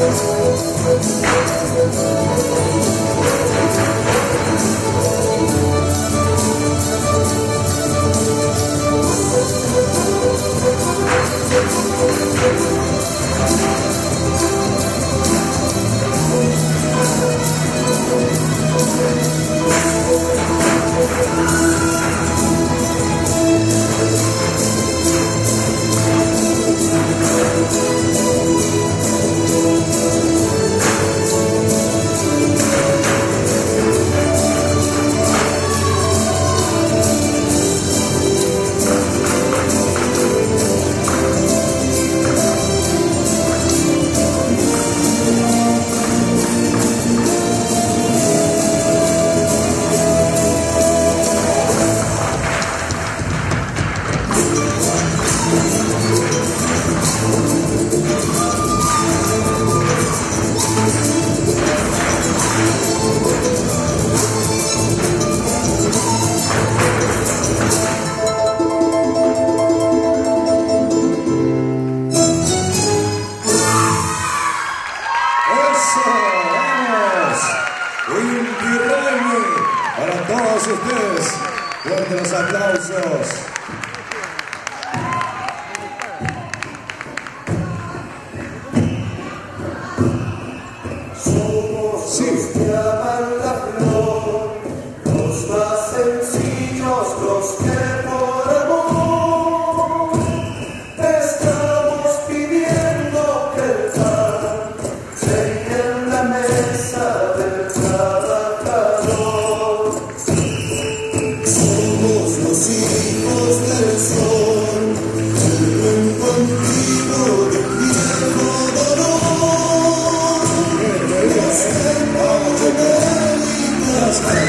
Thank you. todos ustedes. Fuerte los aplausos. Christ.